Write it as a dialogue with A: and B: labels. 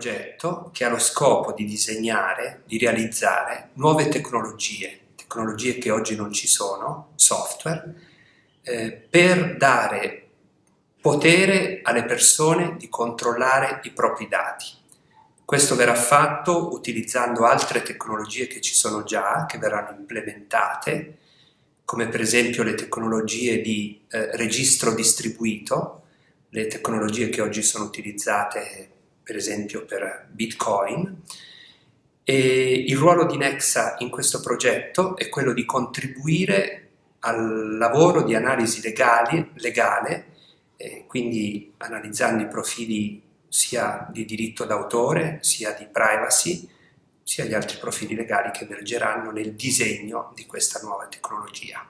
A: progetto che ha lo scopo di disegnare, di realizzare nuove tecnologie, tecnologie che oggi non ci sono, software, eh, per dare potere alle persone di controllare i propri dati. Questo verrà fatto utilizzando altre tecnologie che ci sono già, che verranno implementate, come per esempio le tecnologie di eh, registro distribuito, le tecnologie che oggi sono utilizzate per esempio per Bitcoin. E il ruolo di Nexa in questo progetto è quello di contribuire al lavoro di analisi legali, legale, eh, quindi analizzando i profili sia di diritto d'autore, sia di privacy, sia gli altri profili legali che emergeranno nel disegno di questa nuova tecnologia.